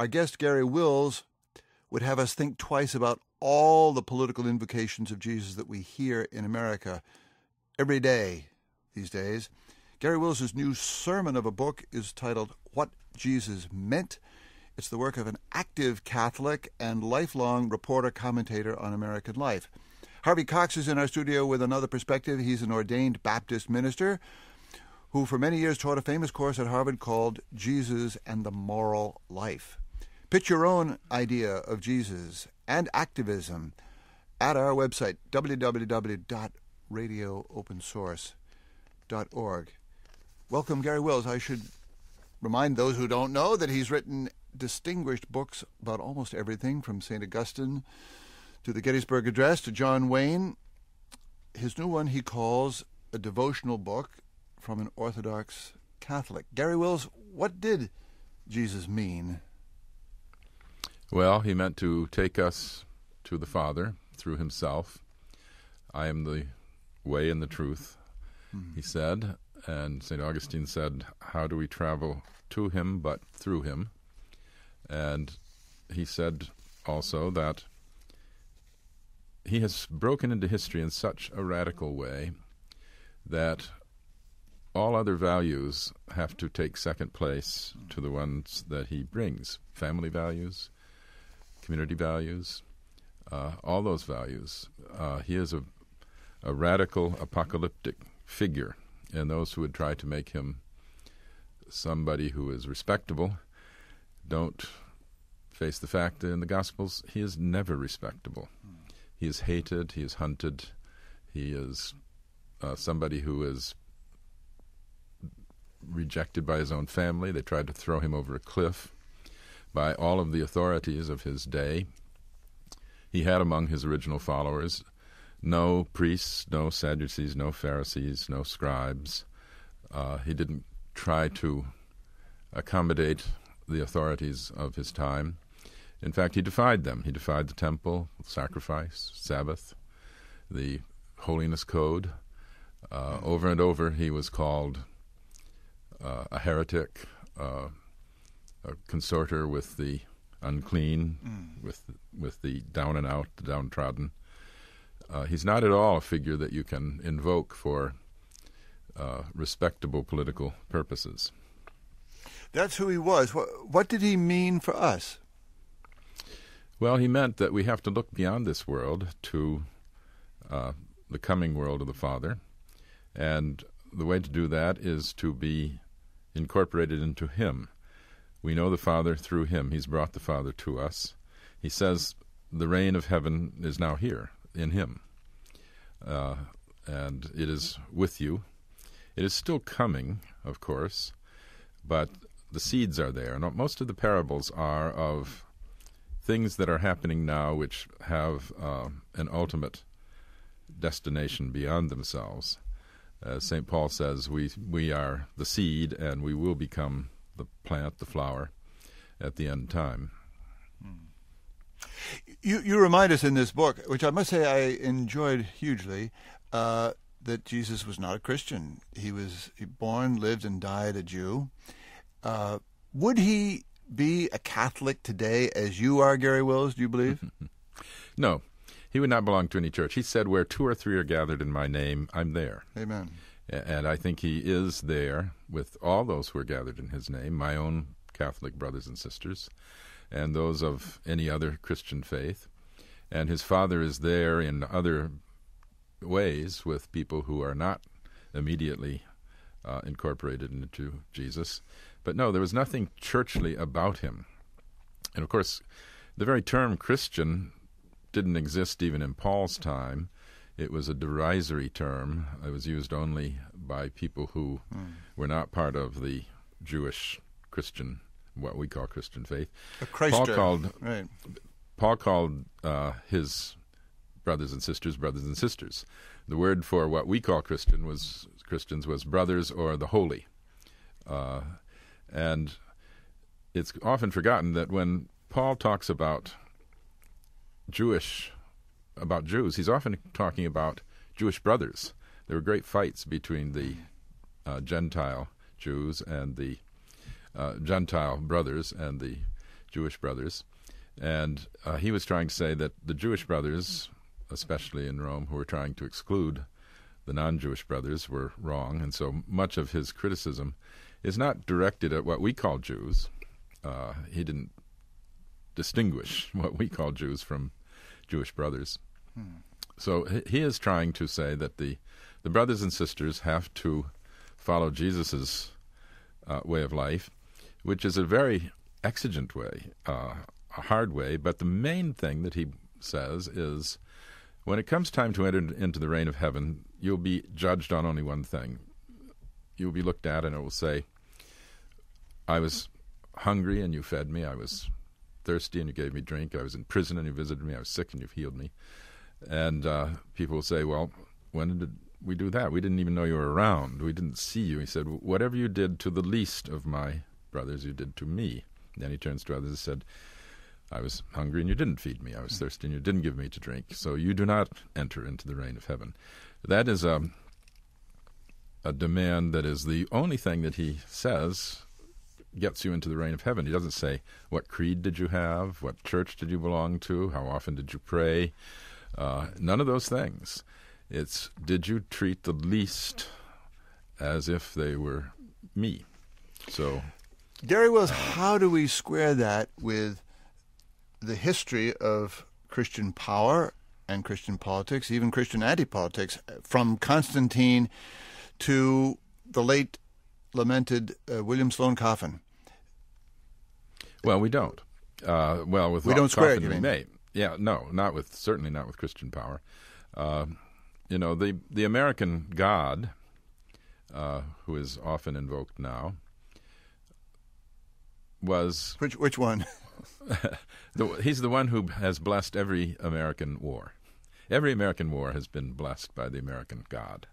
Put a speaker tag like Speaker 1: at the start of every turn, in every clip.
Speaker 1: Our guest, Garry Wills, would have us think twice about all the political invocations of Jesus that we hear in America every day these days. Garry Wills' new sermon of a book is titled What Jesus Meant. It's the work of an active Catholic and lifelong reporter commentator on American life. Harvey Cox is in our studio with another perspective. He's an ordained Baptist minister who for many years taught a famous course at Harvard called Jesus and the Moral Life. Pitch your own idea of Jesus and activism at our website, www.radioopensource.org. Welcome, Garry Wills. I should remind those who don't know that he's written distinguished books about almost everything from St. Augustine to the Gettysburg Address to John Wayne. His new one he calls a devotional book from an Orthodox Catholic. Garry Wills, what did Jesus mean?
Speaker 2: Well, he meant to take us to the Father through himself. I am the way and the truth, mm-hmm. he said. And St. Augustine said, How do we travel to him but through him? And he said also that he has broken into history in such a radical way that all other values have to take second place to the ones that he brings family values, community values, uh, all those values. Uh, he is a, a radical apocalyptic figure, and those who would try to make him somebody who is respectable don't face the fact that in the Gospels he is never respectable. He is hated, he is hunted, he is uh, somebody who is rejected by his own family. They tried to throw him over a cliff by all of the authorities of his day. He had among his original followers no priests, no Sadducees, no Pharisees, no scribes. Uh, he didn't try to accommodate the authorities of his time. In fact, he defied them. He defied the temple, sacrifice, Sabbath, the holiness code. Uh, over and over, he was called uh, a heretic, uh, a consorter with the unclean, mm. with with the down and out, the downtrodden. Uh, he's not at all a figure that you can invoke for uh, respectable political purposes.
Speaker 1: That's who he was. What, what did he mean for us?
Speaker 2: Well, he meant that we have to look beyond this world to uh, the coming world of the Father. And the way to do that is to be incorporated into Him. We know the Father through Him. He's brought the Father to us. He says the reign of heaven is now here in Him. Uh, and it is with you. It is still coming, of course, but the seeds are there. And most of the parables are of things that are happening now which have uh, an ultimate destination beyond themselves. As St. Paul says, we, we are the seed and we will become the plant, the flower, at the end time.
Speaker 1: You, you remind us in this book, which I must say I enjoyed hugely, uh, that Jesus was not a Christian. He was born, lived, and died a Jew. Uh, would he be a Catholic today as you are, Garry Wills, do you believe?
Speaker 2: no. He would not belong to any church. He said, Where two or three are gathered in my name, I'm there.
Speaker 1: Amen.
Speaker 2: And I think he is there with all those who are gathered in his name, my own Catholic brothers and sisters, and those of any other Christian faith. And his Father is there in other ways with people who are not immediately uh, incorporated into Jesus. But no, there was nothing churchly about him. And of course, the very term Christian didn't exist even in Paul's time. It was a derisory term. It was used only by people who mm. were not part of the Jewish Christian, what we call Christian faith.
Speaker 1: Paul
Speaker 2: called
Speaker 1: right.
Speaker 2: Paul called uh, his brothers and sisters brothers and sisters. The word for what we call Christian was Christians was brothers or the holy. Uh, and it's often forgotten that when Paul talks about Jewish, about Jews, he's often talking about Jewish brothers. There were great fights between the uh, Gentile Jews and the uh, Gentile brothers and the Jewish brothers, and uh, he was trying to say that the Jewish brothers, especially in Rome, who were trying to exclude the non-Jewish brothers, were wrong, and so much of his criticism is not directed at what we call Jews. Uh, he didn't distinguish what we call Jews from Jewish brothers. So he is trying to say that the the brothers and sisters have to follow Jesus's uh, way of life, which is a very exigent way, uh, a hard way. But the main thing that he says is, when it comes time to enter into the reign of heaven, you'll be judged on only one thing. You'll be looked at, and it will say, "I was hungry, and you fed me. I was thirsty, and you gave me drink. I was in prison, and you visited me. I was sick, and you've healed me." And uh, people will say, "Well, when did we do that? We didn't even know you were around. We didn't see you." He said, "Whatever you did to the least of my brothers, you did to me." Then he turns to others and said, "I was hungry, and you didn't feed me. I was thirsty, and you didn't give me to drink. So you do not enter into the reign of heaven." That is a a demand that is the only thing that he says gets you into the reign of heaven. He doesn't say, What creed did you have? What church did you belong to? How often did you pray? Uh, none of those things. It's did you treat the least as if they were me? So,
Speaker 1: Garry Wills, how do we square that with the history of Christian power and Christian politics, even Christian anti politics, from Constantine to the late lamented uh, William Sloane Coffin?
Speaker 2: Well, we don't. Uh, well, with
Speaker 1: we don't square
Speaker 2: Coffin,
Speaker 1: it,
Speaker 2: we may. Yeah, no, not with certainly not with Christian power. Uh, you know, the the American God, uh, who is often invoked now, was
Speaker 1: which which one?
Speaker 2: the, he's the one who has blessed every American war. Every American war has been blessed by the American God.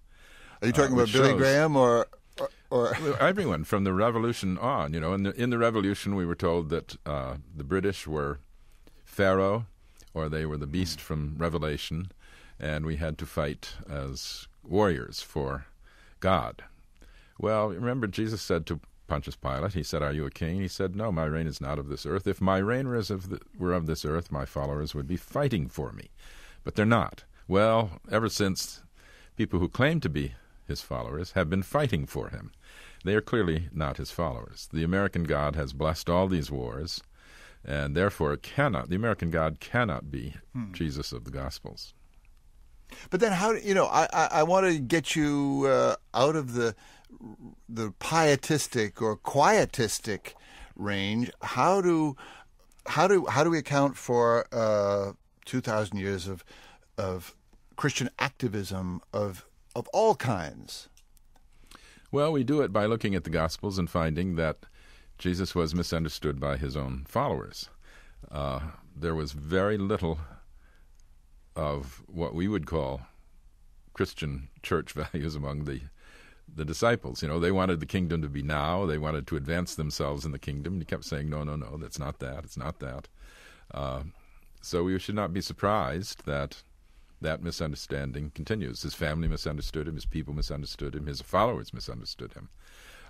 Speaker 1: Are you talking uh, about Billy shows, Graham or, or, or
Speaker 2: everyone from the Revolution on? You know, in the in the Revolution, we were told that uh, the British were Pharaoh, or they were the beast from Revelation, and we had to fight as warriors for God. Well, remember, Jesus said to Pontius Pilate, He said, Are you a king? He said, No, my reign is not of this earth. If my reign were, of, the, were of this earth, my followers would be fighting for me. But they're not. Well, ever since people who claim to be his followers have been fighting for him. They are clearly not his followers. The American God has blessed all these wars, and therefore cannot the American God cannot be hmm. Jesus of the Gospels.
Speaker 1: But then, how do you know? I I, I want to get you uh, out of the the pietistic or quietistic range. How do how do how do we account for uh, two thousand years of of Christian activism of of all kinds?
Speaker 2: Well, we do it by looking at the Gospels and finding that Jesus was misunderstood by his own followers. Uh, there was very little of what we would call Christian church values among the the disciples. You know, they wanted the kingdom to be now. They wanted to advance themselves in the kingdom. And he kept saying, "No, no, no, that's not that. It's not that." Uh, so we should not be surprised that that misunderstanding continues. His family misunderstood him. His people misunderstood him. His followers misunderstood him,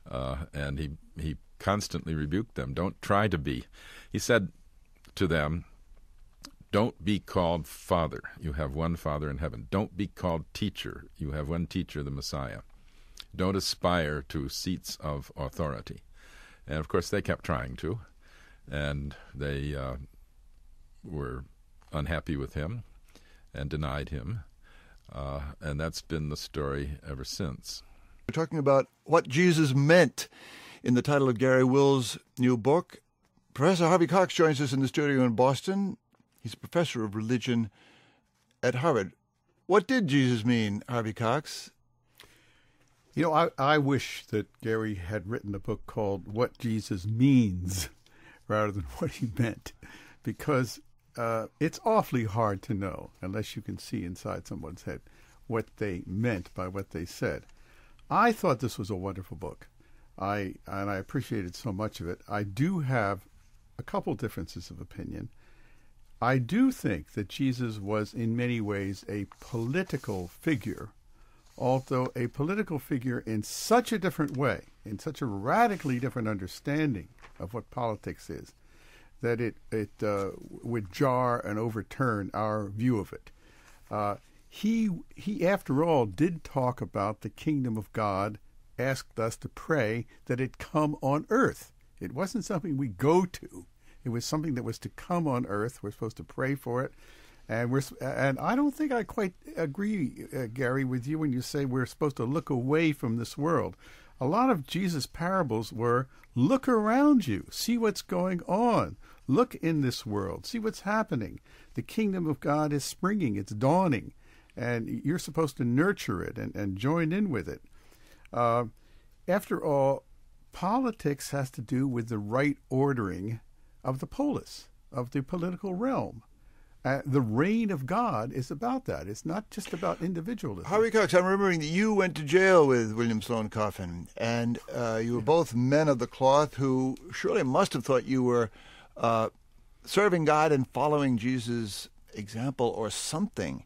Speaker 2: uh, and he he constantly rebuked them. Don't try to be. He said to them, don't be called Father. You have one Father in heaven. Don't be called Teacher. You have one Teacher, the Messiah. Don't aspire to seats of authority. And of course, they kept trying to, and they uh, were unhappy with him and denied him. Uh, and that's been the story ever since.
Speaker 1: We're talking about what Jesus meant in the title of Garry Wills' new book. Professor Harvey Cox joins us in the studio in Boston. He's a professor of religion at Harvard. What did Jesus mean, Harvey Cox?
Speaker 3: You know, I, I wish that Garry had written a book called What Jesus Means rather than What He Meant, because uh, it's awfully hard to know, unless you can see inside someone's head, what they meant by what they said. I thought this was a wonderful book. I and I appreciated so much of it. I do have a couple differences of opinion. I do think that Jesus was in many ways a political figure, although a political figure in such a different way, in such a radically different understanding of what politics is, that it it uh, would jar and overturn our view of it. Uh, he he, after all, did talk about the kingdom of God. Asked us to pray that it come on earth. It wasn't something we go to. It was something that was to come on earth. We're supposed to pray for it, and we're and I don't think I quite agree, uh, Garry, with you when you say we're supposed to look away from this world. A lot of Jesus' parables were look around you, see what's going on, look in this world, see what's happening. The kingdom of God is springing, it's dawning, and you're supposed to nurture it and, and join in with it. Uh, after all, politics has to do with the right ordering of the polis, of the political realm. Uh, the reign of God is about that. It's not just about individualism.
Speaker 1: Harvey Cox, I'm remembering that you went to jail with William Sloane Coffin, and uh, you were both men of the cloth who surely must have thought you were uh, serving God and following Jesus' example or something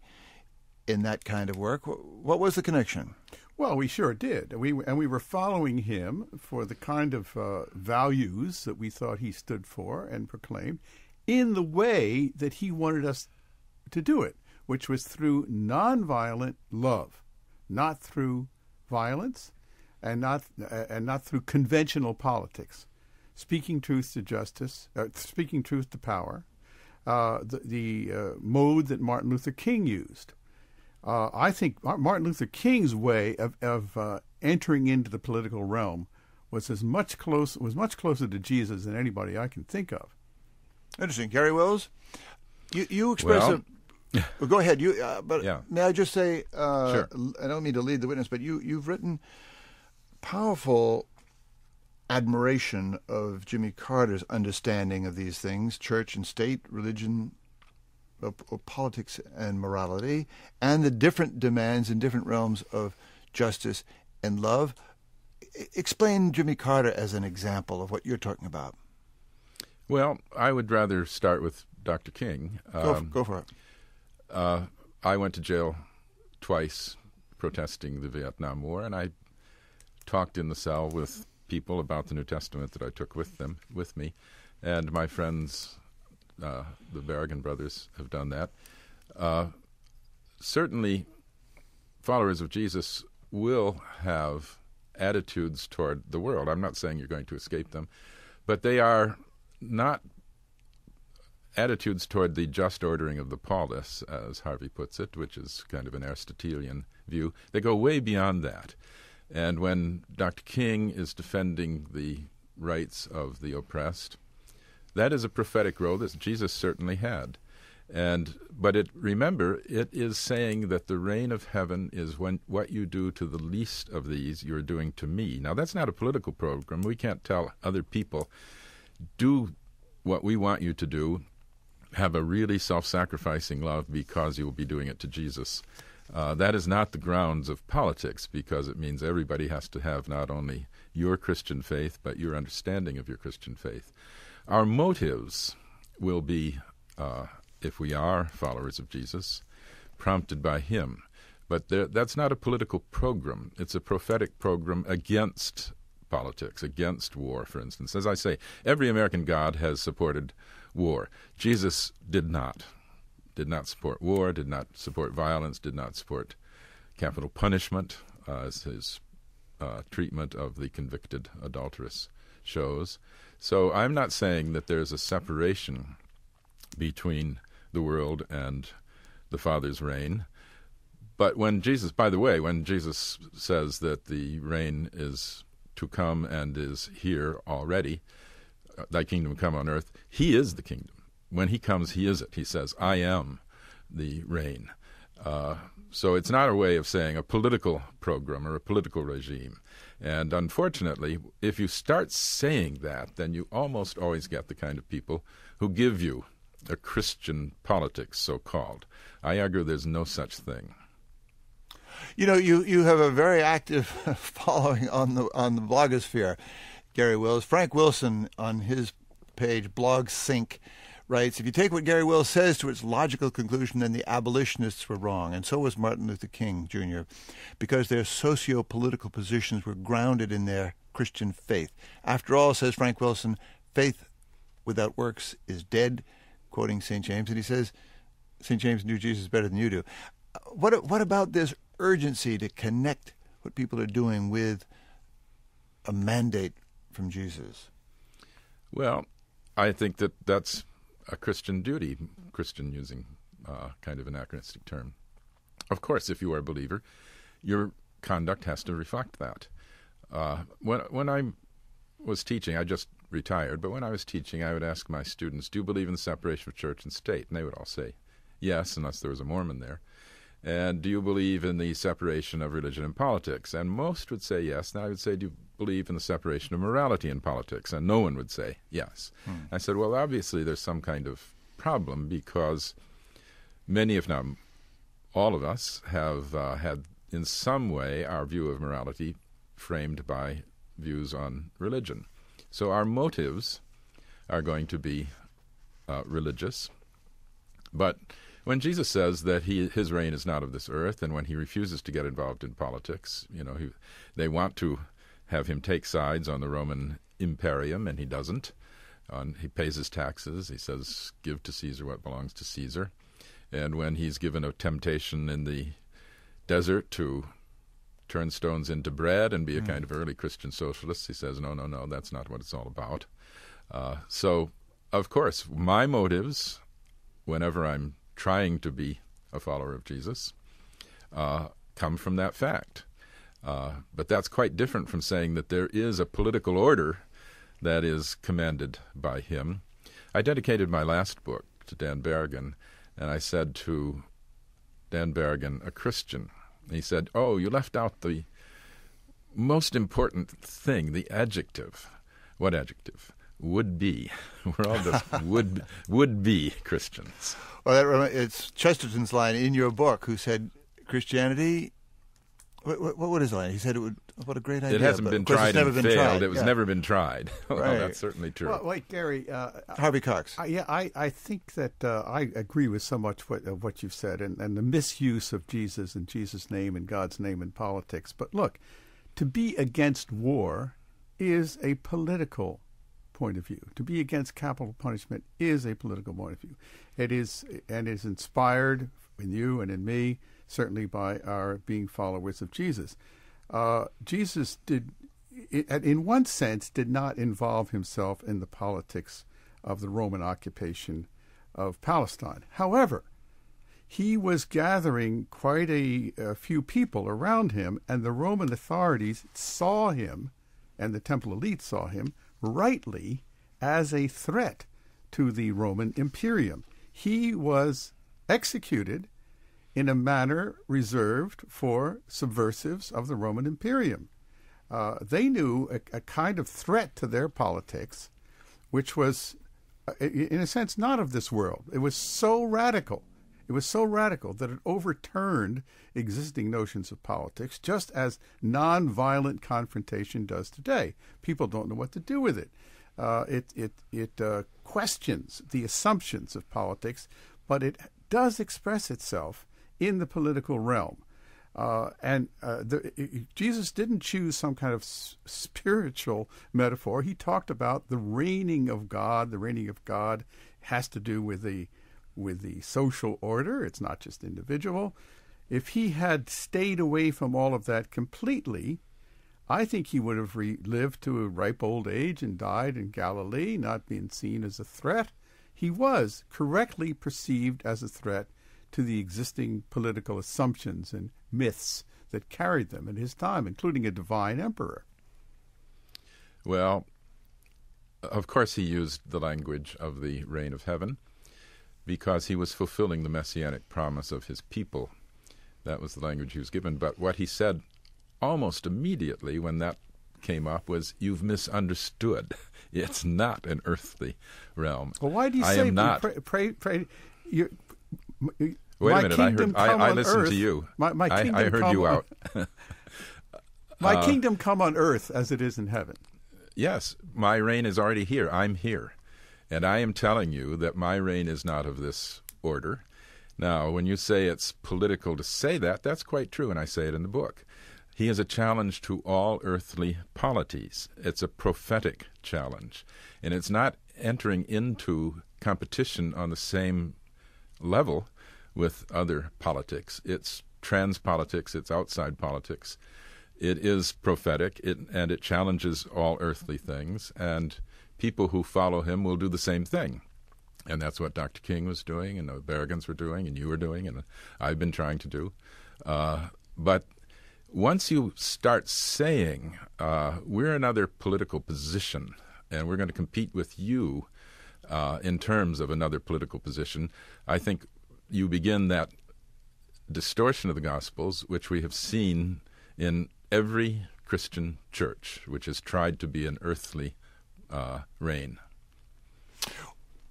Speaker 1: in that kind of work. What was the connection?
Speaker 3: Well, we sure did. We and we were following him for the kind of uh, values that we thought he stood for and proclaimed, in the way that he wanted us to do it, which was through nonviolent love, not through violence, and not uh, and not through conventional politics. Speaking truth to justice, uh, speaking truth to power, uh, the, the uh, mode that Martin Luther King used uh, I think Martin Luther King's way of, of uh, entering into the political realm was as much close was much closer to Jesus than anybody I can think of.
Speaker 1: Interesting, Garry Wills. You you express
Speaker 2: well,
Speaker 1: a, well, go ahead. You uh, but
Speaker 2: yeah.
Speaker 1: may I just say uh,
Speaker 2: sure.
Speaker 1: I don't mean to lead the witness, but you you've written powerful admiration of Jimmy Carter's understanding of these things, church and state, religion, of, of politics and morality and the different demands in different realms of justice and love. Explain Jimmy Carter as an example of what you're talking about.
Speaker 2: Well, I would rather start with Dr. King.
Speaker 1: Go, um, go for it.
Speaker 2: Uh, I went to jail twice protesting the Vietnam War, and I talked in the cell with people about the New Testament that I took with them with me, and my friends uh, the Berrigan brothers have done that. Uh, certainly, followers of Jesus will have attitudes toward the world. I'm not saying you're going to escape them, but they are not attitudes toward the just ordering of the polis, as Harvey puts it, which is kind of an Aristotelian view. They go way beyond that. And when Dr. King is defending the rights of the oppressed, that is a prophetic role that Jesus certainly had. And but it remember it is saying that the reign of heaven is when what you do to the least of these you're doing to me. Now that's not a political program. We can't tell other people do what we want you to do. Have a really self-sacrificing love because you will be doing it to Jesus. Uh, that is not the grounds of politics because it means everybody has to have not only your Christian faith but your understanding of your Christian faith. Our motives will be, uh, if we are followers of Jesus, prompted by Him. But there, that's not a political program. It's a prophetic program against politics, against war, for instance. As I say, every American God has supported war. Jesus did not. Did not support war, did not support violence, did not support capital punishment, uh, as his uh, treatment of the convicted adulteress shows. So I'm not saying that there's a separation between the world and the Father's reign. But when Jesus, by the way, when Jesus says that the reign is to come and is here already, uh, thy kingdom come on earth, he is the kingdom. When he comes, he is it. He says, I am the reign. Uh, so it's not a way of saying a political program or a political regime. And unfortunately, if you start saying that, then you almost always get the kind of people who give you a Christian politics, so called. I argue there's no such thing.
Speaker 1: You know, you, you have a very active following on the on the blogosphere, Garry Wills. Frank Wilson on his page, Books Inq, writes If you take what Garry Wills says to its logical conclusion, then the abolitionists were wrong, and so was Martin Luther King Jr., because their socio political positions were grounded in their Christian faith. After all, says Frank Wilson, faith without works is dead, quoting St. James. And he says, St. James knew Jesus better than you do. Uh, what, what about this urgency to connect what people are doing with a mandate from Jesus?
Speaker 2: Well, I think that that's a Christian duty, Christian using uh, kind of anachronistic term. Of course, if you are a believer, your conduct has to reflect that. Uh, when when I was teaching, I just retired, but when I was teaching, I would ask my students, "Do you believe in the separation of church and state?" And they would all say, "Yes," unless there was a Mormon there. And do you believe in the separation of religion and politics? And most would say yes. And I would say, do you believe in the separation of morality and politics? And no one would say yes. Hmm. I said, well, obviously there's some kind of problem because many, if not all of us, have uh, had in some way our view of morality framed by views on religion. So our motives are going to be uh, religious. But when Jesus says that he, his reign is not of this earth, and when he refuses to get involved in politics, you know, he, they want to have him take sides on the Roman imperium, and he doesn't. On, he pays his taxes. He says, "Give to Caesar what belongs to Caesar." And when he's given a temptation in the desert to turn stones into bread and be a mm. kind of early Christian socialist, he says, "No, no, no, that's not what it's all about." Uh, so, of course, my motives, whenever I'm trying to be a follower of Jesus, uh, come from that fact. Uh, but that's quite different from saying that there is a political order that is commanded by him. I dedicated my last book to Dan Berrigan, and I said to Dan Berrigan, a Christian, he said, Oh, you left out the most important thing, the adjective. What adjective? Would be. We're all just would would be Christians.
Speaker 1: Well, that, it's Chesterton's line in your book, who said Christianity. What, what, what is the line? He said it would. What a great idea!
Speaker 2: It hasn't been tried and failed.
Speaker 1: Tried.
Speaker 2: It was
Speaker 1: yeah.
Speaker 2: never been tried. well,
Speaker 1: right.
Speaker 2: that's certainly true.
Speaker 3: Well, wait, Garry. Uh,
Speaker 1: Harvey Cox.
Speaker 3: I, yeah, I, I think that uh, I agree with so much what, of what you've said and, and the misuse of Jesus and Jesus' name and God's name in politics. But look, to be against war is a political point of view. To be against capital punishment is a political point of view. It is and is inspired in you and in me, certainly by our being followers of Jesus. Uh, Jesus did, in one sense, did not involve himself in the politics of the Roman occupation of Palestine. However, he was gathering quite a, a, few people around him, and the Roman authorities saw him, and the temple elite saw him rightly as a threat to the Roman imperium. He was executed in a manner reserved for subversives of the Roman imperium. Uh, they knew a, a, kind of threat to their politics, which was, uh, in a sense, not of this world. It was so radical. It was so radical that it overturned existing notions of politics, just as nonviolent confrontation does today. People don't know what to do with it. Uh, it it it uh, questions the assumptions of politics, but it does express itself in the political realm. Uh, and uh, the, it, Jesus didn't choose some kind of s- spiritual metaphor. He talked about the reigning of God. The reigning of God has to do with the with the social order. It's not just individual. If he had stayed away from all of that completely, I think he would have re- lived to a ripe old age and died in Galilee, not being seen as a threat. He was correctly perceived as a threat to the existing political assumptions and myths that carried them in his time, including a divine emperor.
Speaker 2: Well, of course, he used the language of the reign of heaven because he was fulfilling the messianic promise of his people. That was the language he was given. But what he said almost immediately when that came up was, "You've misunderstood. It's not an earthly realm."
Speaker 3: Well, why do you
Speaker 2: I
Speaker 3: say
Speaker 2: am not?
Speaker 3: Pray, pray, pray you,
Speaker 2: Wait a minute! I heard. I, I listened
Speaker 3: earth.
Speaker 2: to you.
Speaker 3: My, my
Speaker 2: I, I heard you
Speaker 3: on,
Speaker 2: out.
Speaker 3: my
Speaker 2: uh,
Speaker 3: kingdom come on earth as it is in heaven.
Speaker 2: Yes, my reign is already here. I'm here. And I am telling you that my reign is not of this order. Now, when you say it's political to say that, that's quite true, and I say it in the book. He is a challenge to all earthly polities. It's a prophetic challenge. And it's not entering into competition on the same level with other politics. It's trans politics, it's outside politics. It is prophetic, it, and it challenges all earthly things, and people who follow him will do the same thing. And that's what Dr. King was doing, and the Berrigans were doing, and you were doing, and I've been trying to do. Uh, but once you start saying, uh, we're another political position, and we're going to compete with you uh, in terms of another political position, I think you begin that distortion of the Gospels, which we have seen in every Christian church, which has tried to be an earthly uh, reign.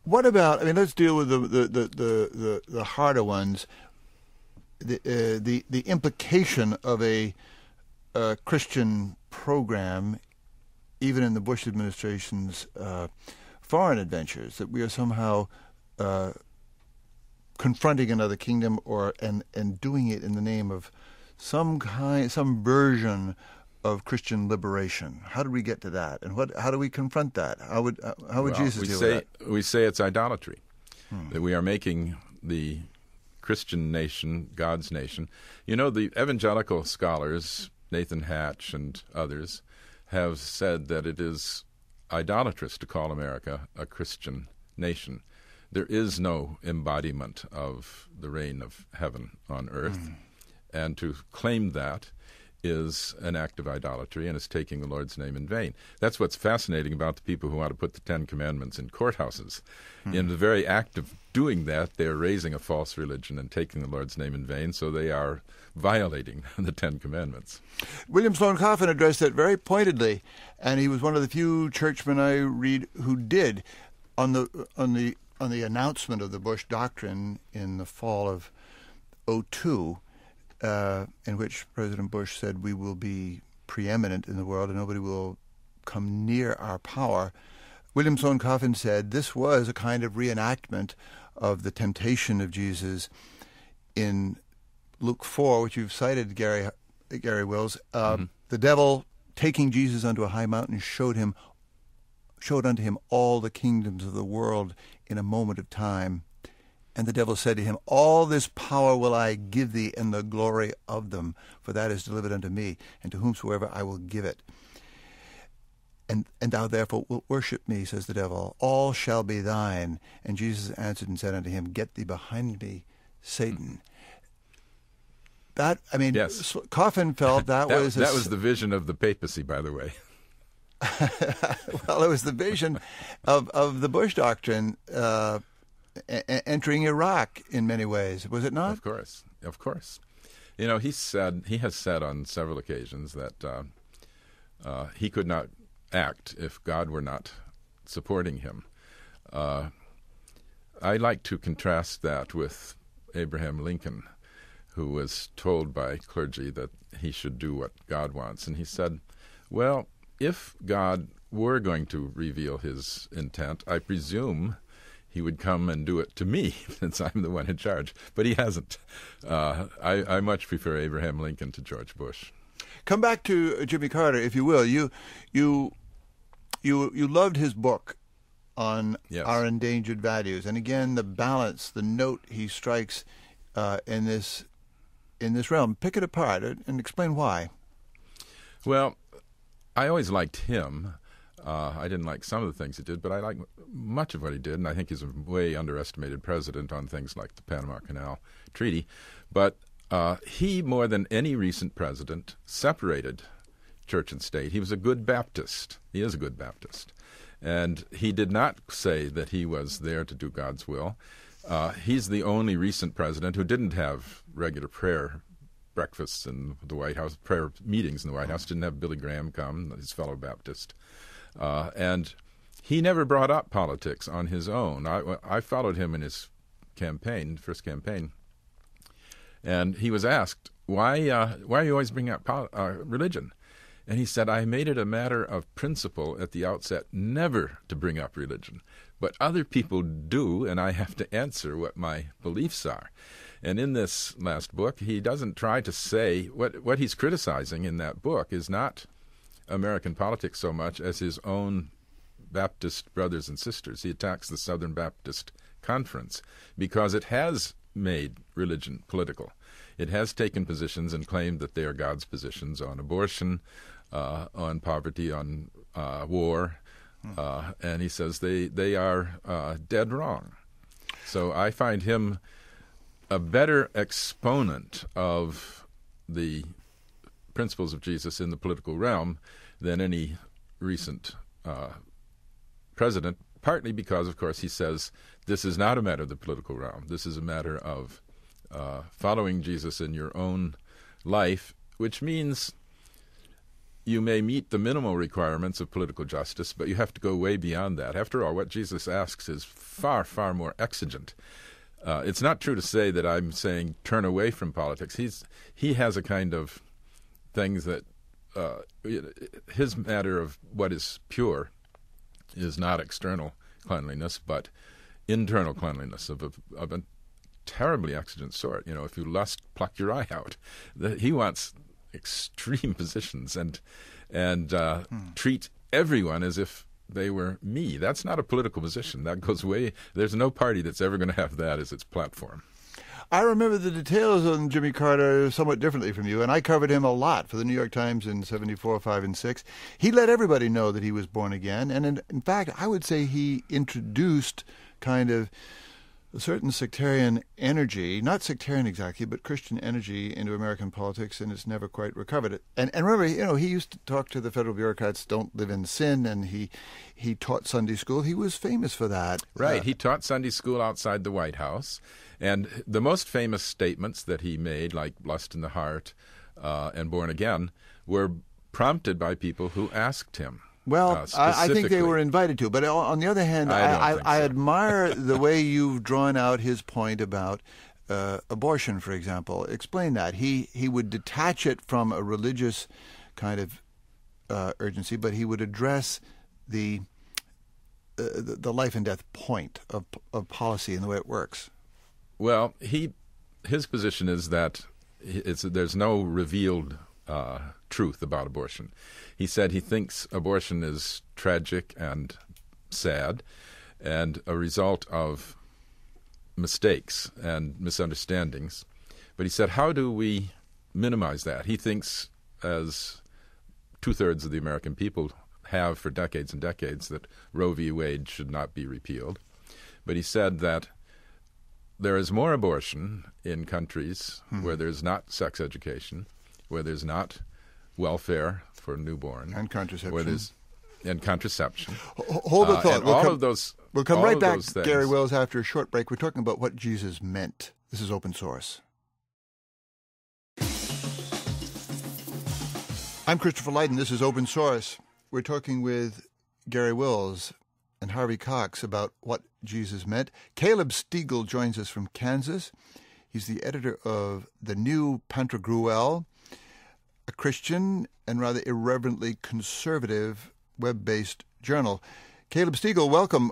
Speaker 1: What about? I mean, let's deal with the the the the, the harder ones. The uh, the the implication of a, a, Christian program, even in the Bush administration's uh, foreign adventures, that we are somehow uh, confronting another kingdom or and and doing it in the name of some kind, some version of Christian liberation. How did we get to that, and what? How do we confront that? How would how would
Speaker 2: well,
Speaker 1: Jesus
Speaker 2: we
Speaker 1: deal
Speaker 2: say,
Speaker 1: with that?
Speaker 2: We say it's idolatry. Hmm. That we are making the Christian nation God's nation. You know, the evangelical scholars, Nathan Hatch and others, have said that it is idolatrous to call America a Christian nation. There is no embodiment of the reign of heaven on earth. Mm. And to claim that is an act of idolatry and is taking the Lord's name in vain. That's what's fascinating about the people who want to put the Ten Commandments in courthouses. Hmm. In the very act of doing that, they're raising a false religion and taking the Lord's name in vain, so they are violating the Ten Commandments.
Speaker 1: William Sloane Coffin addressed that very pointedly, and he was one of the few churchmen I read who did on the on the on the announcement of the Bush doctrine in the fall of 02 uh, in which President Bush said we will be preeminent in the world and nobody will come near our power. William Sloane Coffin said this was a kind of reenactment of the temptation of Jesus in Luke 4, which you've cited, Garry, Garry Wills. Uh, mm-hmm. The devil, taking Jesus unto a high mountain, showed him showed unto him all the kingdoms of the world in a moment of time. And the devil said to him, All this power will I give thee, and the glory of them, for that is delivered unto me, and to whomsoever I will give it. And, and thou therefore wilt worship me, says the devil. All shall be thine. And Jesus answered and said unto him, Get thee behind me, Satan. That I mean,
Speaker 2: yes.
Speaker 1: Coffin felt that,
Speaker 2: that
Speaker 1: was
Speaker 2: that was the vision of the papacy, by the way.
Speaker 1: well, it was the vision of of the Bush doctrine. Uh, a- entering Iraq in many ways, was it not?
Speaker 2: Of course, of course. You know, he said he has said on several occasions that uh, uh, he could not act if God were not supporting him. Uh, I like to contrast that with Abraham Lincoln, who was told by clergy that he should do what God wants, and he said, "Well, if God were going to reveal His intent, I presume." He would come and do it to me since I'm the one in charge. But he hasn't. Uh, I, I, much prefer Abraham Lincoln to George Bush.
Speaker 1: Come back to Jimmy Carter, if you will. You you you you loved his book on
Speaker 2: yes.
Speaker 1: our endangered values, and again the balance, the note he strikes uh, in this in this realm. Pick it apart and explain why.
Speaker 2: Well, I always liked him. Uh, I didn't like some of the things he did, but I like much of what he did, and I think he's a way underestimated president on things like the Panama Canal Treaty. But uh, he, more than any recent president, separated church and state. He was a good Baptist. He is a good Baptist. And he did not say that he was there to do God's will. Uh, he's the only recent president who didn't have regular prayer breakfasts in the White House, prayer meetings in the White House, didn't have Billy Graham come, his fellow Baptist. Uh, and he never brought up politics on his own. I, I followed him in his campaign, first campaign, and he was asked, "Why, uh, why are you always bringing up pol- uh, religion?" And he said, "I made it a matter of principle at the outset never to bring up religion, but other people do, and I have to answer what my beliefs are." And in this last book, he doesn't try to say what what he's criticizing in that book is not American politics so much as his own Baptist brothers and sisters. He attacks the Southern Baptist Conference because it has made religion political. It has taken positions and claimed that they are God's positions on abortion, uh, on poverty, on uh, war, uh, and he says they they are uh, dead wrong. So I find him a better exponent of the principles of Jesus in the political realm than any recent uh, president. Partly because, of course, he says this is not a matter of the political realm. This is a matter of uh, following Jesus in your own life, which means you may meet the minimal requirements of political justice, but you have to go way beyond that. After all, what Jesus asks is far, far more exigent. Uh, it's not true to say that I'm saying turn away from politics. He's he has a kind of things that uh, his matter of what is pure is not external cleanliness, but internal cleanliness of a, of a terribly exigent sort. You know, if you lust, pluck your eye out. The, he wants extreme positions and and uh, hmm. treat everyone as if they were me. That's not a political position. That goes way. There's no party that's ever going to have that as its platform.
Speaker 1: I remember the details on Jimmy Carter somewhat differently from you, and I covered him a lot for the New York Times in 74, 5, and 6. He let everybody know that he was born again, and in, in fact, I would say he introduced kind of a certain sectarian energy, not sectarian exactly, but Christian energy into American politics, and it's never quite recovered it. And, and remember, you know, he used to talk to the federal bureaucrats, "Don't live in sin," and he he taught Sunday school. He was famous for that.
Speaker 2: Right. Uh, he taught Sunday school outside the White House, and the most famous statements that he made, like "Lust in the Heart" uh, and "Born Again," were prompted by people who asked him.
Speaker 1: Well, uh, I, I, think they were invited to. But on the other hand, I, I, I so. admire the way you've drawn out his point about uh, abortion, for example. Explain that. He he would detach it from a religious kind of uh, urgency, but he would address the, uh, the, the life and death point of of policy and the way it works.
Speaker 2: Well, he his position is that there's no revealed uh, truth about abortion. He said he thinks abortion is tragic and sad and a result of mistakes and misunderstandings. But he said, how do we minimize that? He thinks, as two thirds of the American people have for decades and decades, that Roe v. Wade should not be repealed. But he said that there is more abortion in countries hmm. where there's not sex education, where there's not welfare for newborn
Speaker 1: and contraception.
Speaker 2: and contraception.
Speaker 1: Hold the uh, thought.
Speaker 2: we'll all come, of those.
Speaker 1: We'll come right back, Garry Wills, after a short break. We're talking about what Jesus meant. This is open source. I'm Christopher Lydon. This is open source. We're talking with Garry Wills and Harvey Cox about what Jesus meant. Caleb Stegall joins us from Kansas. He's the editor of the new Pantagruel, a Christian and rather irreverently conservative web based journal. Caleb Stegall, welcome.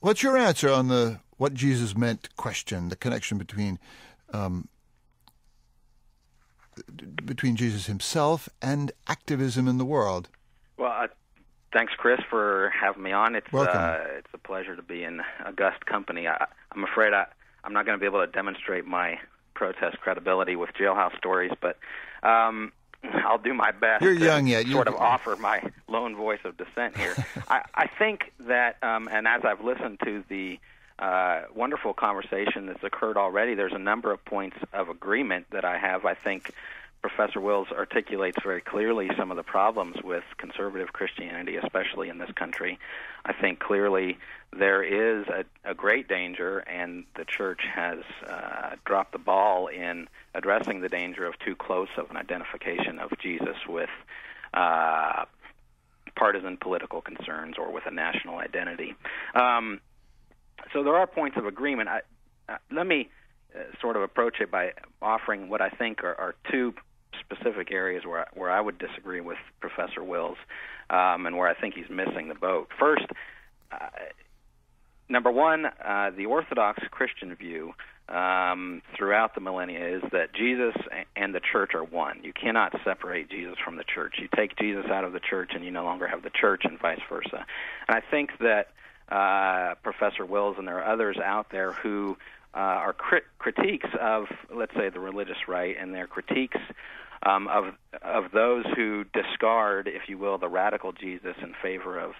Speaker 1: What's your answer on the what Jesus meant question, the connection between um, between Jesus himself and activism in the world?
Speaker 4: Well, uh, thanks, Chris, for having me on. It's uh, it's a pleasure to be in august company. I, I'm afraid I, I'm not going to be able to demonstrate my protest credibility with jailhouse stories, but um, I'll do my best.
Speaker 1: You're young yet.
Speaker 4: You're Sort of offer my lone voice of dissent here. I, I think that, um, and as I've listened to the uh, wonderful conversation that's occurred already, there's a number of points of agreement that I have. I think Professor Wills articulates very clearly some of the problems with conservative Christianity, especially in this country. I think clearly there is a, a great danger, and the church has uh, dropped the ball in addressing the danger of too close of an identification of Jesus with uh, partisan political concerns or with a national identity. Um, so there are points of agreement. I, uh, let me uh, sort of approach it by offering what I think are, are two specific areas where I, where I would disagree with Professor Wills, um, and where I think he's missing the boat. First, uh, number one, uh, the Orthodox Christian view um, throughout the millennia is that Jesus and the church are one. You cannot separate Jesus from the church. You take Jesus out of the church, and you no longer have the church, and vice versa. And I think that uh, Professor Wills and there are others out there who uh, are crit- critiques of, let's say, the religious right, and their critiques um, of of those who discard, if you will, the radical Jesus in favor of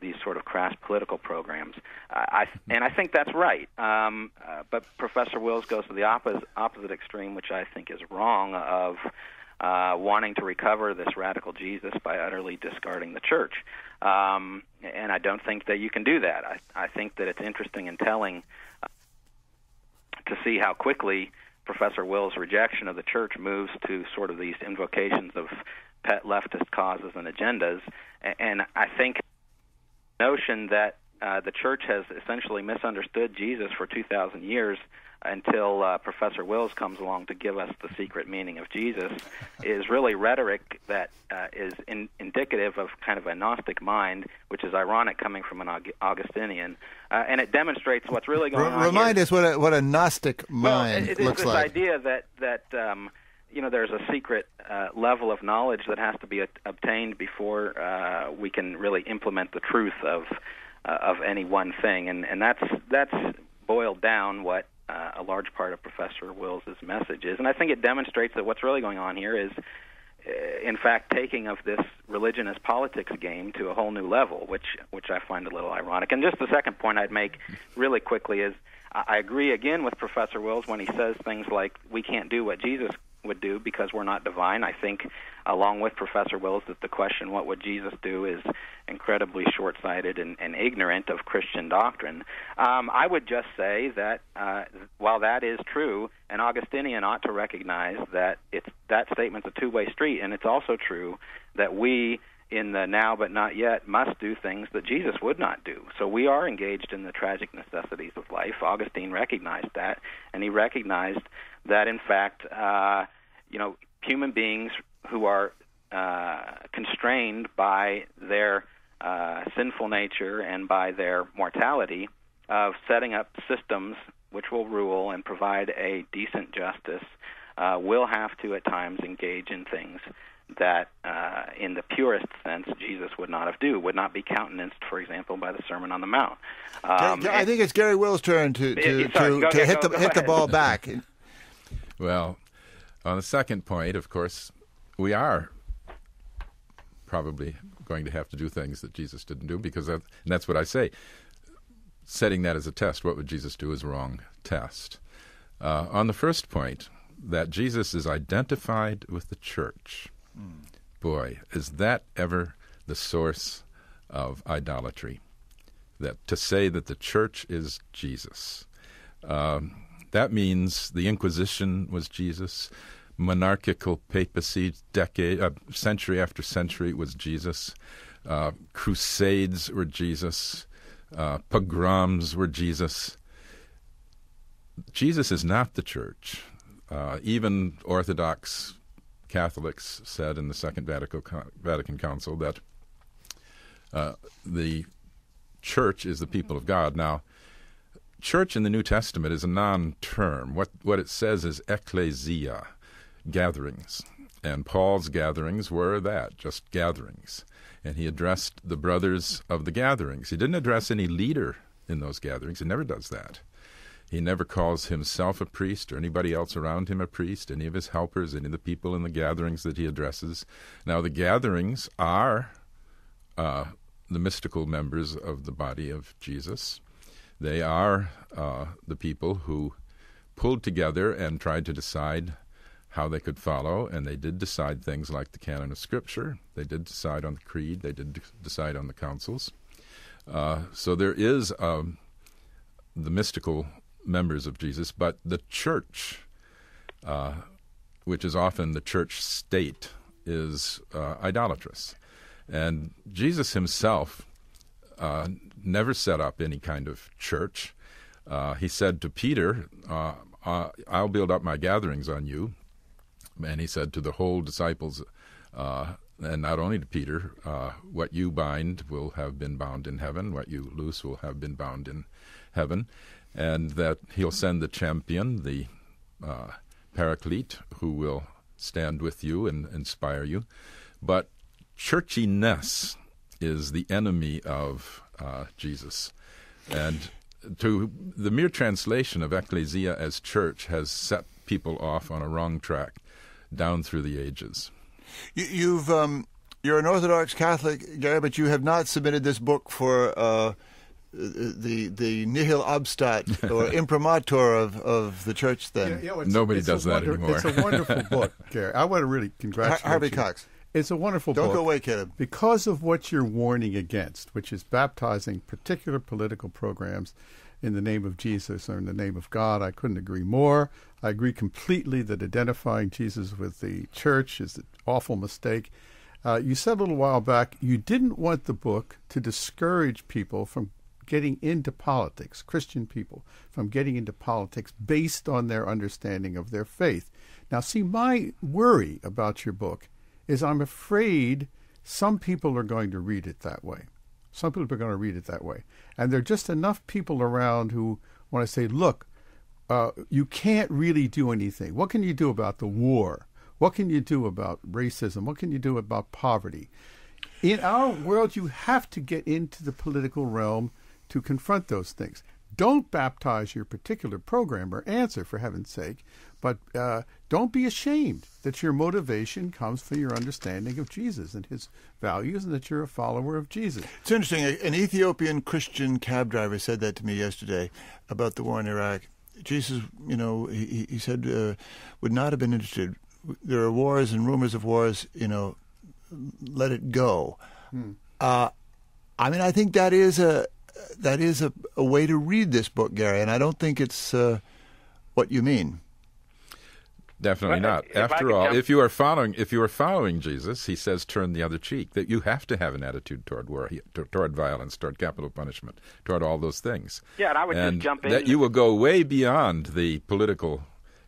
Speaker 4: these sort of crass political programs. Uh, I, and I think that's right. Um, uh, but Professor Wills goes to the opposite, opposite extreme, which I think is wrong, of uh, wanting to recover this radical Jesus by utterly discarding the church. Um, and I don't think that you can do that. I, I think that it's interesting and telling uh, to see how quickly Professor Will's rejection of the church moves to sort of these invocations of pet leftist causes and agendas. And I think notion that uh, the church has essentially misunderstood Jesus for 2,000 years until uh, Professor Wills comes along to give us the secret meaning of Jesus is really rhetoric that uh, is in, indicative of kind of a Gnostic mind, which is ironic coming from an Augustinian, uh, and it demonstrates what's really going on.
Speaker 1: Remind
Speaker 4: here.
Speaker 1: us what a, what a Gnostic mind
Speaker 4: well, it,
Speaker 1: looks
Speaker 4: this
Speaker 1: like.
Speaker 4: idea that that um, you know there's a secret uh, level of knowledge that has to be a- obtained before uh, we can really implement the truth of uh, of any one thing, and and that's that's boiled down what uh, a large part of Professor Wills's message is, and I think it demonstrates that what's really going on here is. Uh, in fact, taking of this religion as politics game to a whole new level, which which I find a little ironic. And just the second point I'd make, really quickly, is I agree again with Professor Wills when he says things like we can't do what Jesus would do because we're not divine. I think, along with Professor Wills, that the question, what would Jesus do, is incredibly short sighted and, and, ignorant of Christian doctrine. Um, I would just say that uh, while that is true, an Augustinian ought to recognize that it's, that statement's a two way street, and it's also true that we in the now but not yet must do things that Jesus would not do. So we are engaged in the tragic necessities of life. Augustine recognized that, and he recognized that in fact, uh, you know, human beings who are uh, constrained by their uh, sinful nature and by their mortality of setting up systems which will rule and provide a decent justice uh, will have to at times engage in things that, uh, in the purest sense, Jesus would not have do, would not be countenanced, for example, by the Sermon on the Mount.
Speaker 1: Um, I think it's Garry Will's turn to to,
Speaker 4: sorry,
Speaker 1: to,
Speaker 4: to
Speaker 1: hit
Speaker 4: go,
Speaker 1: the
Speaker 4: go
Speaker 1: hit the ball back.
Speaker 2: Well, on the second point, of course, we are probably going to have to do things that Jesus didn't do because that, and that's what I say. Setting that as a test, what would Jesus do is a wrong test. Uh, on the first point, that Jesus is identified with the church. Boy, is that ever the source of idolatry? That to say that the church is Jesus. Um, that means the Inquisition was Jesus, monarchical papacy, decade, uh, century after century was Jesus, uh, crusades were Jesus, uh, pogroms were Jesus. Jesus is not the church. Uh, even Orthodox Catholics said in the Second Vatican, Vatican Council that uh, the church is the people of God. Now, church in the New Testament is a non-term. What what it says is ecclesia, gatherings, and Paul's gatherings were that, just gatherings. And he addressed the brothers of the gatherings. He didn't address any leader in those gatherings. He never does that. He never calls himself a priest or anybody else around him a priest, any of his helpers, any of the people in the gatherings that he addresses. Now, the gatherings are uh, the mystical members of the body of Jesus. They are uh, the people who pulled together and tried to decide how they could follow, and they did decide things like the canon of Scripture. They did decide on the creed. They did decide on the councils. Uh, so there is um, the mystical members of Jesus, but the church, uh, which is often the church state, is uh, idolatrous. And Jesus himself uh, never set up any kind of church. Uh, he said to Peter, uh, I'll build up my gatherings on you. And he said to the whole disciples, uh, and not only to Peter, uh, what you bind will have been bound in heaven, what you loose will have been bound in heaven. And that He'll send the champion, the uh, paraclete, who will stand with you and inspire you. But churchiness is the enemy of uh, Jesus. And to the mere translation of ecclesia as church has set people off on a wrong track down through the ages.
Speaker 1: You, have um, you're an Orthodox Catholic, Garry, but you have not submitted this book for uh, the the nihil obstat or imprimatur of, of the church. Then
Speaker 2: yeah, nobody does that
Speaker 3: wonder,
Speaker 2: anymore.
Speaker 3: It's a wonderful book, Garry. I want to really congratulate
Speaker 1: Har- Harvey
Speaker 3: you.
Speaker 1: Cox.
Speaker 3: It's a wonderful book.
Speaker 1: Don't go away, Caleb.
Speaker 3: Because of what you're warning against, which is baptizing particular political programs in the name of Jesus or in the name of God, I couldn't agree more. I agree completely that identifying Jesus with the church is an awful mistake. Uh, you said a little while back you didn't want the book to discourage people from getting into politics, Christian people, from getting into politics based on their understanding of their faith. Now, see, my worry about your book is I'm afraid some people are going to read it that way. Some people are going to read it that way. And there are just enough people around who want to say, look, uh, you can't really do anything. What can you do about the war? What can you do about racism? What can you do about poverty? In our world, you have to get into the political realm to confront those things. Don't baptize your particular program or answer, for heaven's sake, but uh, don't be ashamed that your motivation comes from your understanding of Jesus and his values and that you're a follower of Jesus.
Speaker 1: It's interesting. An Ethiopian Christian cab driver said that to me yesterday about the war in Iraq. Jesus, you know, he, he said, uh, would not have been interested. There are wars and rumors of wars, you know, let it go. Hmm. Uh, I mean, I think that is a that is a, a, way to read this book, Garry, and I don't think it's uh, what you mean.
Speaker 2: Definitely not. After all, jump- if you are following if you are following Jesus, he says turn the other cheek. That you have to have an attitude toward war, toward violence, toward capital punishment, toward all those things.
Speaker 4: Yeah, and I would
Speaker 2: and
Speaker 4: just jump in.
Speaker 2: That you will go way beyond the political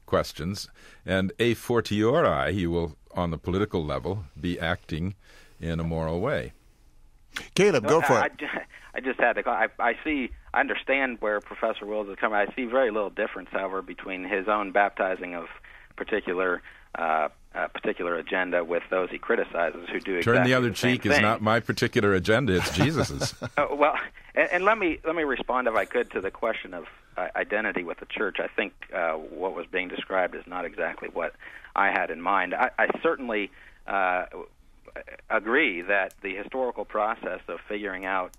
Speaker 2: questions, and a fortiori, you will, on the political level, be acting in a moral way.
Speaker 1: Caleb, go for
Speaker 4: I,
Speaker 1: it.
Speaker 4: I, I just had to. I, I see. I understand where Professor Wills is coming. I see very little difference, however, between his own baptizing of particular uh, uh, particular agenda with those he criticizes who do exactly
Speaker 2: turn the other
Speaker 4: the
Speaker 2: cheek
Speaker 4: is
Speaker 2: not my particular agenda; it's Jesus's.
Speaker 4: uh, well, and, and, let me let me respond, if I could, to the question of uh, identity with the church. I think uh, what was being described is not exactly what I had in mind. I, I certainly uh, agree that the historical process of figuring out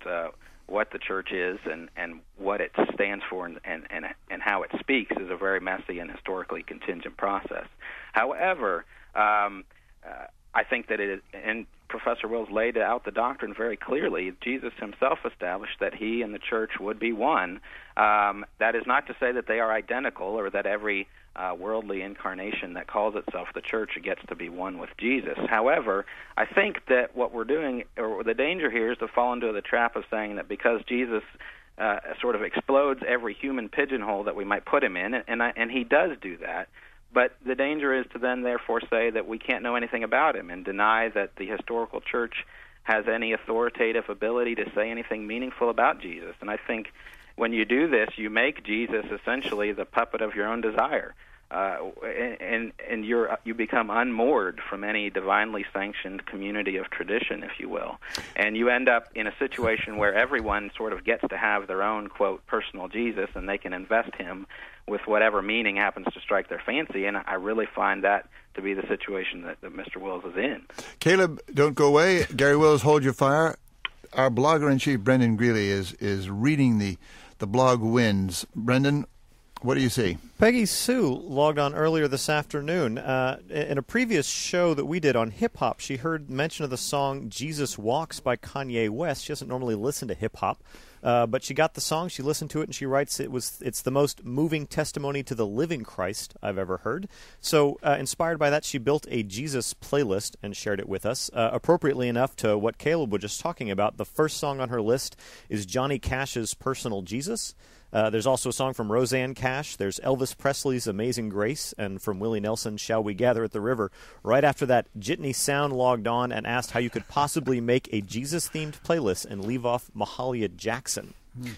Speaker 4: what the church is and, and what it stands for and, and, and, and how it speaks is a very messy and historically contingent process. However, um, uh, I think that it is, and Professor Wills laid out the doctrine very clearly. Jesus himself established that he and the church would be one. Um, that is not to say that they are identical or that every uh, worldly incarnation that calls itself the church gets to be one with Jesus. However, I think that what we're doing, or the danger here, is to fall into the trap of saying that because Jesus uh, sort of explodes every human pigeonhole that we might put him in, and, and, I, and he does do that. But the danger is to then therefore say that we can't know anything about him and deny that the historical church has any authoritative ability to say anything meaningful about Jesus. And I think when you do this, you make Jesus essentially the puppet of your own desire. Uh, and and you're you become unmoored from any divinely sanctioned community of tradition, if you will, and you end up in a situation where everyone sort of gets to have their own quote personal Jesus, and they can invest him with whatever meaning happens to strike their fancy. And I really find that to be the situation that, that Mr. Wills is in.
Speaker 1: Caleb, don't go away. Garry Wills, hold your fire. Our blogger in chief, Brendan Greeley, is is reading the the blog wins. Brendan, what do you see?
Speaker 5: Peggy Sue logged on earlier this afternoon. Uh, in a previous show that we did on hip hop, she heard mention of the song Jesus Walks by Kanye West. She doesn't normally listen to hip hop. Uh, but she got the song, she listened to it, and she writes it was it's the most moving testimony to the living Christ I've ever heard. So, uh, inspired by that, she built a Jesus playlist and shared it with us. Uh, appropriately enough to what Caleb was just talking about, the first song on her list is Johnny Cash's "Personal Jesus." Uh, there's also a song from Rosanne Cash. There's Elvis Presley's Amazing Grace, and from Willie Nelson, Shall We Gather at the River. Right after that, Jitney Sound logged on and asked how you could possibly make a Jesus themed playlist and leave off Mahalia Jackson. Mm.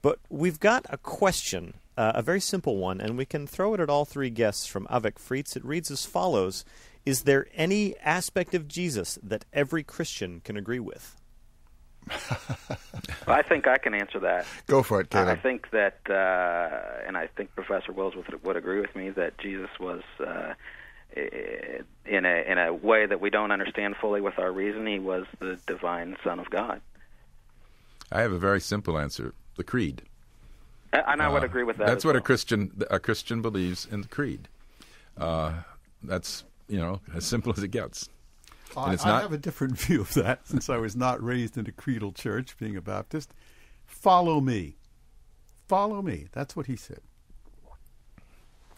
Speaker 5: But we've got a question, uh, a very simple one, and we can throw it at all three guests from Avec Fritz. It reads as follows Is there any aspect of Jesus that every Christian can agree with?
Speaker 4: I think I can answer that.
Speaker 1: Go for it, Caleb.
Speaker 4: I think that, uh, and I think Professor Wills would, would agree with me that Jesus was, uh, in a in a way that we don't understand fully with our reason, he was the divine Son of God.
Speaker 2: I have a very simple answer: the creed.
Speaker 4: And I would
Speaker 2: Uh,
Speaker 4: agree with that.
Speaker 2: That's
Speaker 4: as
Speaker 2: what
Speaker 4: well.
Speaker 2: a Christian a Christian believes in the creed. Uh, that's you know as simple as it gets.
Speaker 3: I,
Speaker 2: it's
Speaker 3: I have a different view of that since I was not raised in a creedal church, being a Baptist. Follow me. Follow me. That's what he said.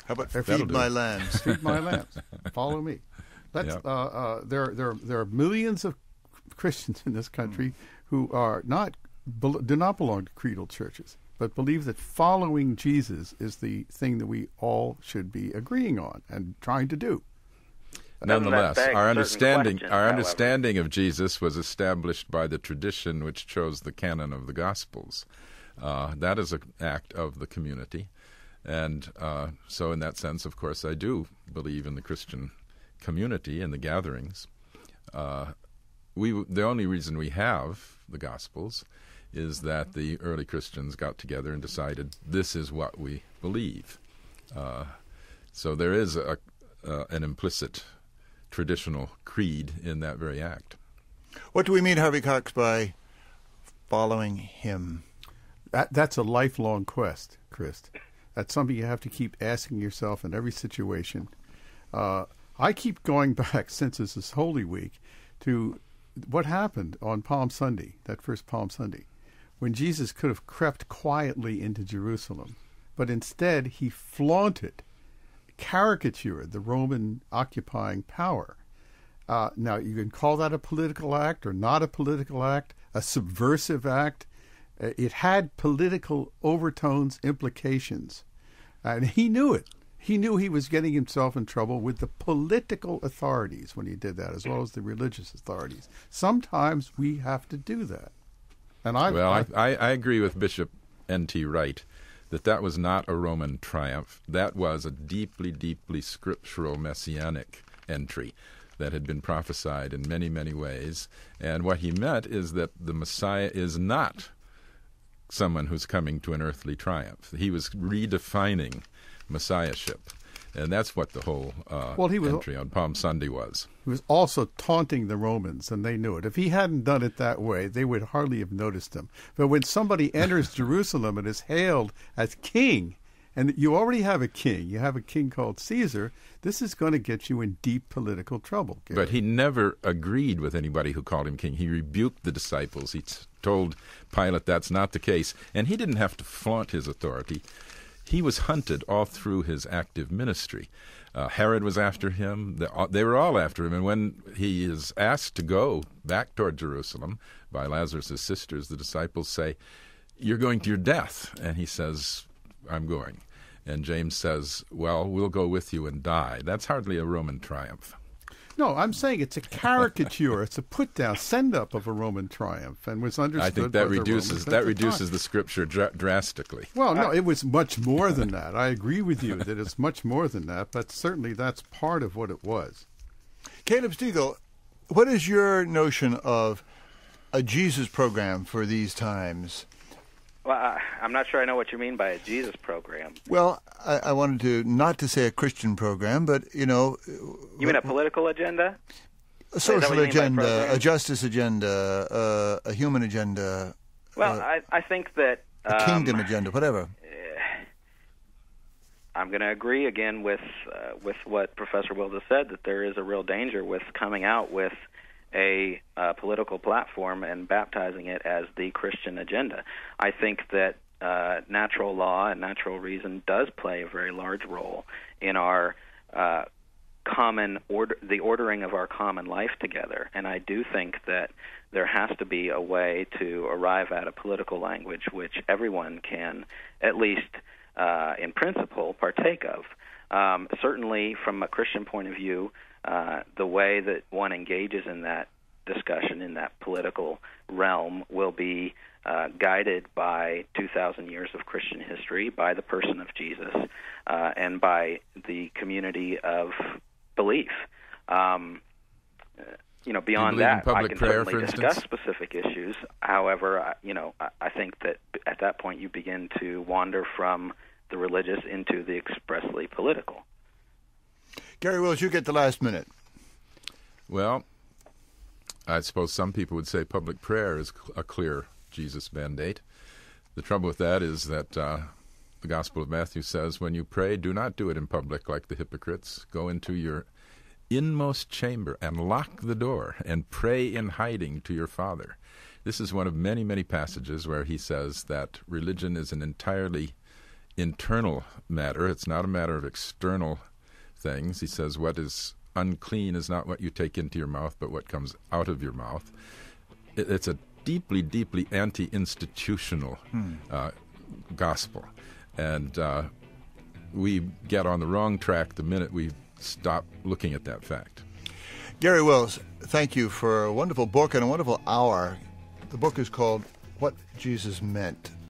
Speaker 1: How about feed my lambs?
Speaker 3: Feed my lambs. Follow me. That's
Speaker 2: Yeah.
Speaker 3: uh, uh, there. There, there are millions of Christians in this country who are not do not belong to creedal churches, but believe that following Jesus is the thing that we all should be agreeing on and trying to do.
Speaker 2: Nonetheless, our understanding our
Speaker 4: however?
Speaker 2: understanding of Jesus was established by the tradition which chose the canon of the Gospels. Uh, that is an act of the community, and uh, so in that sense, of course, I do believe in the Christian community and the gatherings. Uh, we the only reason we have the Gospels is that the early Christians got together and decided this is what we believe. Uh, so there is a, uh, an implicit traditional creed in that very act.
Speaker 1: What do we mean, Harvey Cox, by following him?
Speaker 3: That, that's a lifelong quest, Chris. That's something you have to keep asking yourself in every situation. Uh, I keep going back since this is Holy Week to what happened on Palm Sunday, that first Palm Sunday, when Jesus could have crept quietly into Jerusalem, but instead he flaunted, caricatured the Roman occupying power. Uh, now, you can call that a political act or not a political act, a subversive act. Uh, It had political overtones, implications, and he knew it. He knew he was getting himself in trouble with the political authorities when he did that, as well as the religious authorities. Sometimes we have to do that. And I,
Speaker 2: well, I, I, I agree with Bishop N.T. Wright that that was not a Roman triumph. That was a deeply, deeply scriptural messianic entry that had been prophesied in many, many ways. And what he meant is that the Messiah is not someone who's coming to an earthly triumph. He was redefining messiahship. And that's what the whole uh,
Speaker 3: Well, he was-
Speaker 2: entry on Palm Sunday was.
Speaker 3: He was also taunting the Romans, and they knew it. If he hadn't done it that way, they would hardly have noticed him. But when somebody enters Jerusalem and is hailed as king, and you already have a king, you have a king called Caesar, this is going to get you in deep political trouble. Garry.
Speaker 2: But he never agreed with anybody who called him king. He rebuked the disciples. He t- told Pilate that's not the case. And he didn't have to flaunt his authority. He was hunted all through his active ministry. Uh, Herod was after him. They, they were all after him. And when he is asked to go back toward Jerusalem by Lazarus' sisters, the disciples say, You're going to your death. And he says, I'm going. And James says, Well, we'll go with you and die. That's hardly a Roman triumph.
Speaker 3: No, I'm saying it's a caricature. it's a put down, send up of a Roman triumph, and was understood.
Speaker 2: I think that
Speaker 3: the
Speaker 2: reduces that
Speaker 3: the
Speaker 2: reduces
Speaker 3: time.
Speaker 2: the scripture dra- drastically.
Speaker 3: Well, no, it was much more than that. I agree with you that it's much more than that, but certainly that's part of what it was.
Speaker 1: Caleb Stegall, what is your notion of a Jesus program for these times?
Speaker 4: Well, I, I'm not sure I know what you mean by a Jesus program.
Speaker 1: Well, I, I wanted to not to say a Christian program, but you know,
Speaker 4: You mean a political agenda?
Speaker 1: a social
Speaker 4: what you mean by
Speaker 1: agenda, a justice agenda, uh, a human agenda,
Speaker 4: Well,
Speaker 1: Uh,
Speaker 4: I, I think that
Speaker 1: a
Speaker 4: um,
Speaker 1: kingdom agenda, whatever.
Speaker 4: I'm going to agree again with uh, with what Professor has said that there is a real danger with coming out with a uh, political platform and baptizing it as the Christian agenda. I think that uh, natural law and natural reason does play a very large role in our uh, common order, the ordering of our common life together. And I do think that there has to be a way to arrive at a political language which everyone can, at least uh, in principle, partake of. Um, certainly, from a Christian point of view, uh, the way that one engages in that discussion in that political realm will be uh, guided by 2,000 years of Christian history, by the person of Jesus, uh, and by the community of belief. Um, you know, beyond
Speaker 2: in
Speaker 4: that, I can
Speaker 2: prayer,
Speaker 4: certainly discuss
Speaker 2: instance?
Speaker 4: specific issues. However, I, you know, I, I think that at that point you begin to wander from the religious into the expressly political.
Speaker 1: Garry Wills, you get the last minute.
Speaker 2: Well, I suppose some people would say public prayer is a clear Jesus mandate. The trouble with that is that uh, the Gospel of Matthew says, when you pray, do not do it in public like the hypocrites. Go into your inmost chamber and lock the door and pray in hiding to your Father. This is one of many, many passages where he says that religion is an entirely internal matter. It's not a matter of external things. He says, What is unclean is not what you take into your mouth, but what comes out of your mouth. It, it's a deeply, deeply anti institutional uh, gospel. And uh, we get on the wrong track the minute we stop looking at that fact.
Speaker 1: Garry Wills, thank you for a wonderful book and a wonderful hour. The book is called What Jesus Meant